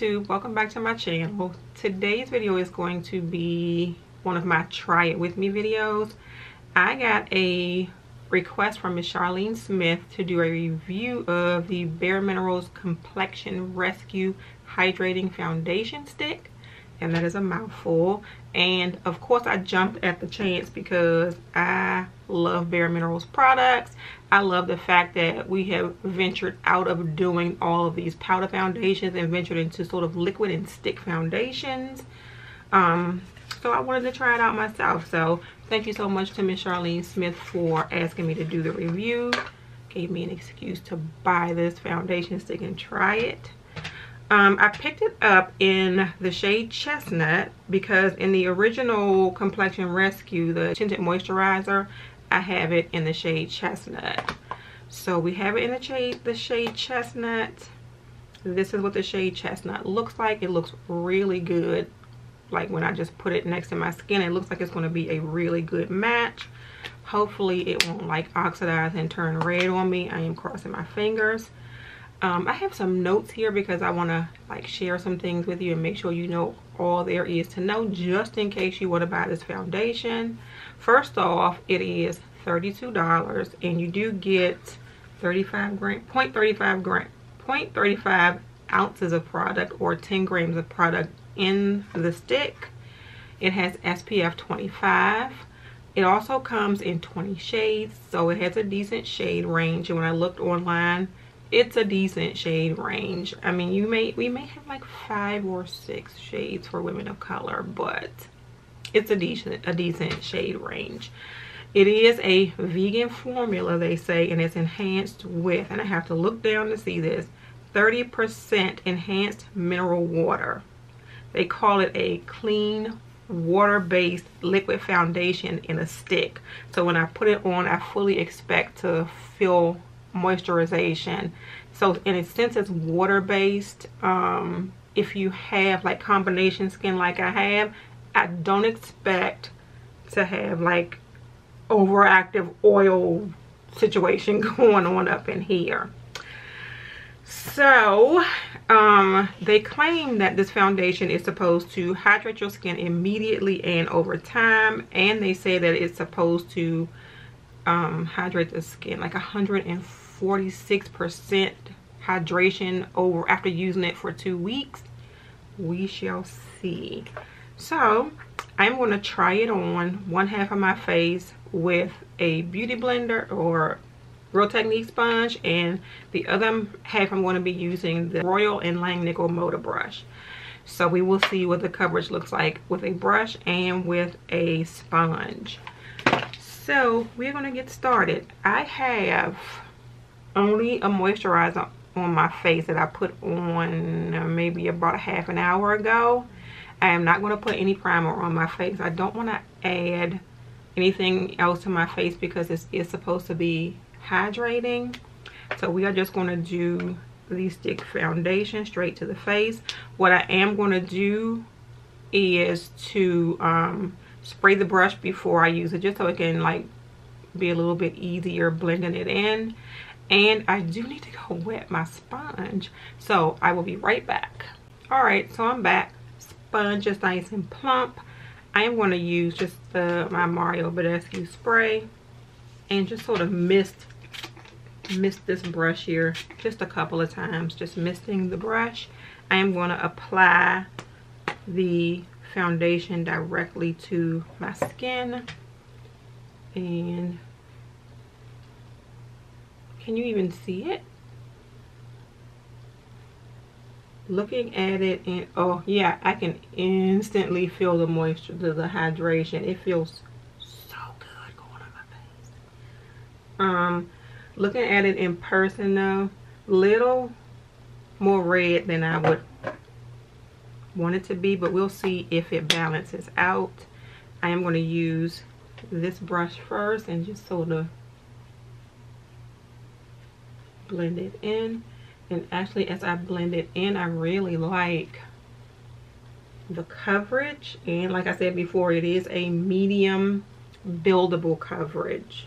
YouTube, welcome back to my channel. Today's video is going to be one of my try it with me videos. I got a request from Miss Charlene Smith to do a review of the Bare Minerals Complexion Rescue Hydrating Foundation Stick. And that is a mouthful. And of course I jumped at the chance because I love Bare Minerals products. I love the fact that we have ventured out of doing all of these powder foundations and ventured into sort of liquid and stick foundations. Um, so I wanted to try it out myself. So thank you so much to Miss Charlene Smith for asking me to do the review. Gave me an excuse to buy this foundation stick and try it. Um, I picked it up in the shade Chestnut because in the original Complexion Rescue, the tinted moisturizer, I have it in the shade chestnut. So we have it in the shade, the shade chestnut. This is what the shade chestnut looks like. It looks really good. Like when I just put it next to my skin, it looks like it's going to be a really good match. Hopefully it won't like oxidize and turn red on me. I am crossing my fingers. Um, I have some notes here because I want to like share some things with you and make sure you know all there is to know just in case you want to buy this foundation. First off, it is $32 and you do get 35 gram, 0.35 gram, 0.35 ounces of product or 10 grams of product in the stick. It has SPF 25. It also comes in 20 shades, so it has a decent shade range. And when I looked online, it's a decent shade range. I mean, you may we may have like five or six shades for women of color, but it's a decent a decent shade range. It is a vegan formula they say and it's enhanced with and i have to look down to see this 30 percent enhanced mineral water. They call it a clean water-based liquid foundation in a stick. So when i put it on i fully expect to feel moisturization so in a sense it's water-based um if you have like combination skin like i have I don't expect to have like overactive oil situation going on up in here. So, um, they claim that this foundation is supposed to hydrate your skin immediately and over time. And they say that it's supposed to um, hydrate the skin like 146% hydration over after using it for two weeks. We shall see. So I'm going to try it on one half of my face with a beauty blender or Real Technique sponge and the other half I'm going to be using the Royal and Langnickel Moda Brush. So we will see what the coverage looks like with a brush and with a sponge. So we're going to get started. I have only a moisturizer on my face that I put on uh, maybe about a half an hour ago. I am not going to put any primer on my face. I don't want to add anything else to my face because it's, it's supposed to be hydrating. So we are just going to do the stick foundation straight to the face. What I am going to do is to um, spray the brush before I use it just so it can like be a little bit easier blending it in. And I do need to go wet my sponge. So I will be right back. Alright, so I'm back sponge is nice and plump. I am going to use just the, my Mario Badescu spray and just sort of mist mist this brush here just a couple of times just misting the brush I am going to apply the foundation directly to my skin. And can you even see it? Looking at it and oh yeah i can instantly feel the moisture the, the hydration. It feels so good going on my face. Um looking at it in person though little more red than i would want it to be but we'll see if it balances out. I am going to use this brush first and just sort of blend it in. And actually as I blend it in I really like the coverage. And like I said before it is a medium buildable coverage.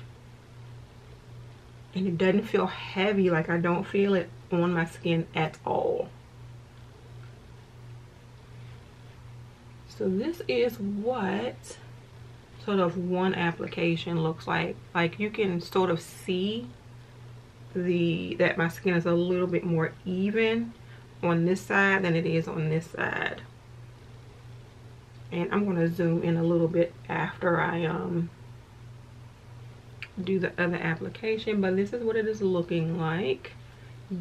And it doesn't feel heavy like I don't feel it on my skin at all so this is what sort of one application looks like. Like you can sort of see the that my skin is a little bit more even on this side than it is on this side. And I'm going to zoom in a little bit after I um do the other application but this is what it is looking like.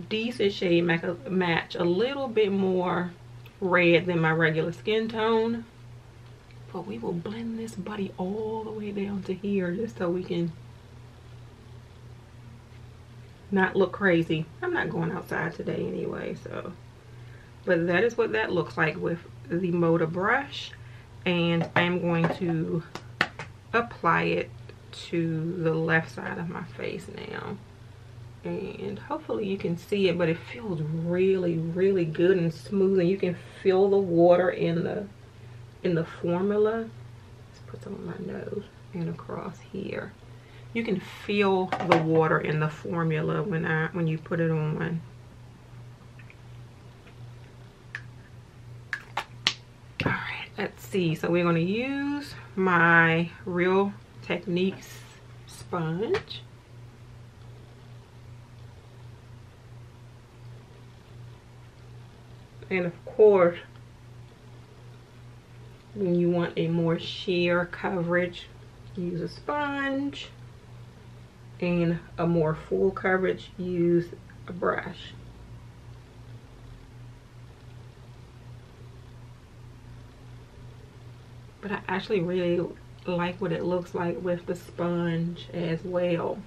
Decent shade match a little bit more red than my regular skin tone. But we will blend this buddy all the way down to here just so we can not look crazy. I'm not going outside today anyway so. But that is what that looks like with the Moda brush and I'm going to apply it to the left side of my face now and hopefully you can see it but it feels really really good and smooth and you can feel the water in the in the formula. Let's put some on my nose and across here. You can feel the water in the formula when I when you put it on. All right let's see. So we're going to use my real techniques sponge and of course when you want a more sheer coverage use a sponge. And a more full coverage use a brush. But I actually really like what it looks like with the sponge as well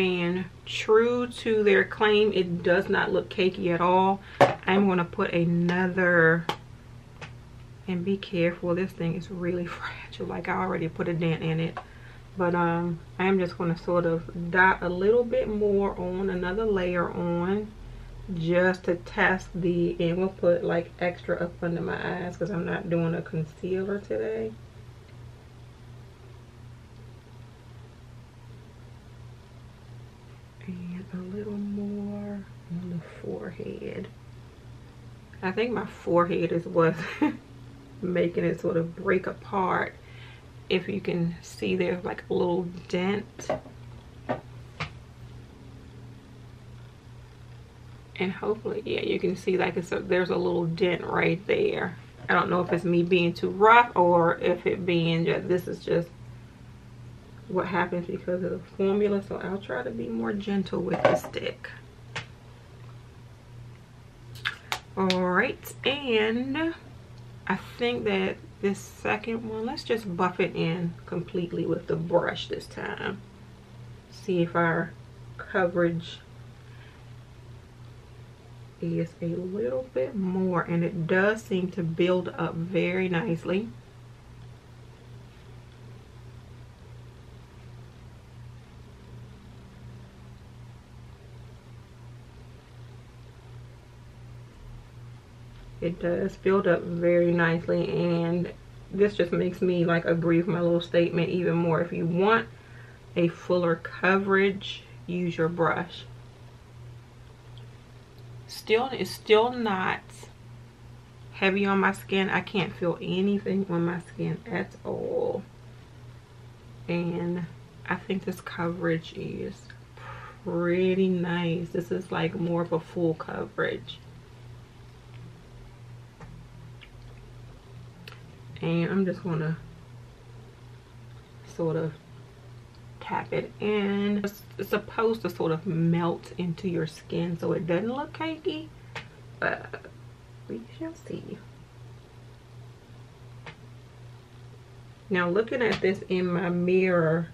and true to their claim it does not look cakey at all. I'm going to put another and be careful this thing is really fragile like i already put a dent in it. But um i'm just going to sort of dot a little bit more on another layer on just to test the and we'll put like extra up under my eyes because i'm not doing a concealer today forehead. I think my forehead is what's making it sort of break apart. If you can see there's like a little dent. And hopefully, yeah, you can see like it's a, there's a little dent right there. I don't know if it's me being too rough or if it being just, this is just what happens because of the formula. So I'll try to be more gentle with the stick. All right and i think that this second one let's just buff it in completely with the brush this time. See if our coverage is a little bit more and it does seem to build up very nicely does build up very nicely and this just makes me like agree with my little statement even more. If you want a fuller coverage use your brush. Still it's still not heavy on my skin. I can't feel anything on my skin at all. And i think this coverage is pretty nice. This is like more of a full coverage and I'm just gonna sort of tap it in. It's supposed to sort of melt into your skin so it doesn't look cakey, but we shall see. Now looking at this in my mirror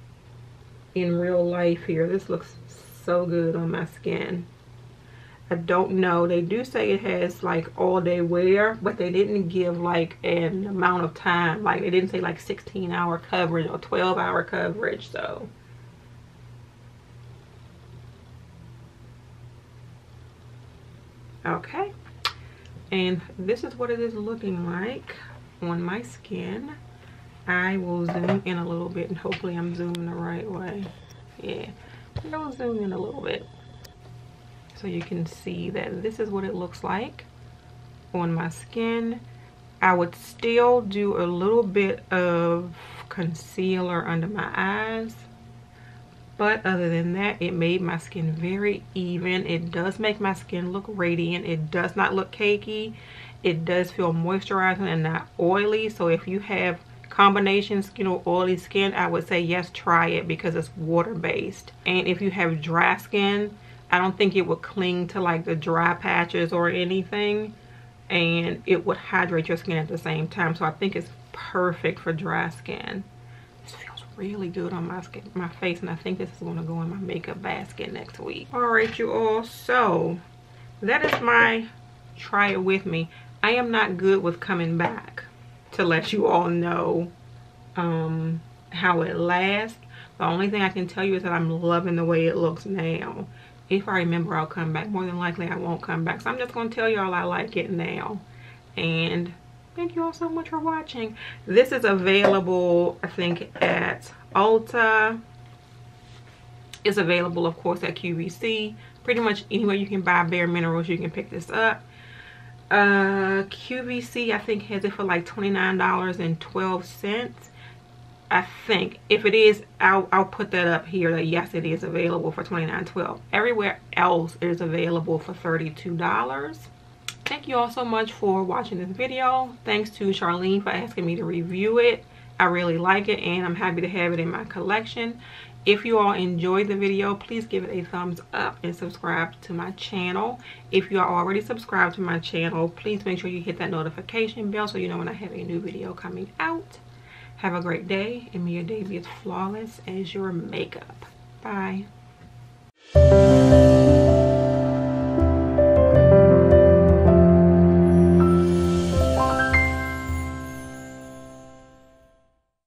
in real life here, this looks so good on my skin. I don't know. They do say it has like all day wear, but they didn't give like an amount of time. Like they didn't say like 16 hour coverage or 12 hour coverage. So okay. And this is what it is looking like on my skin. I will zoom in a little bit and hopefully I'm zooming the right way. Yeah I'll zoom in a little bit so you can see that this is what it looks like on my skin. I would still do a little bit of concealer under my eyes but other than that it made my skin very even. It does make my skin look radiant. It does not look cakey. It does feel moisturizing and not oily. So if you have combination skin or oily skin i would say yes try it because it's water based and if you have dry skin i don't think it would cling to like the dry patches or anything and it would hydrate your skin at the same time. So i think it's perfect for dry skin. This feels really good on my skin my face and i think this is going to go in my makeup basket next week. All right you all. So that is my try it with me. I am not good with coming back to let you all know um how it lasts. The only thing i can tell you is that i'm loving the way it looks now if i remember i'll come back. More than likely i won't come back. So i'm just going to tell y'all i like it now. And thank you all so much for watching. This is available i think at ulta. It's available of course at qvc pretty much anywhere you can buy bare minerals you can pick this up. Uh qvc i think has it for like 29 dollars and 12 cents I think if it is I'll, I'll put that up here that yes it is available for 29.12 everywhere else is available for 32 dollars. Thank you all so much for watching this video. Thanks to charlene for asking me to review it. I really like it and i'm happy to have it in my collection. If you all enjoyed the video please give it a thumbs up and subscribe to my channel. If you are already subscribed to my channel please make sure you hit that notification bell so you know when i have a new video coming out have a great day and may your day be as flawless as your makeup. Bye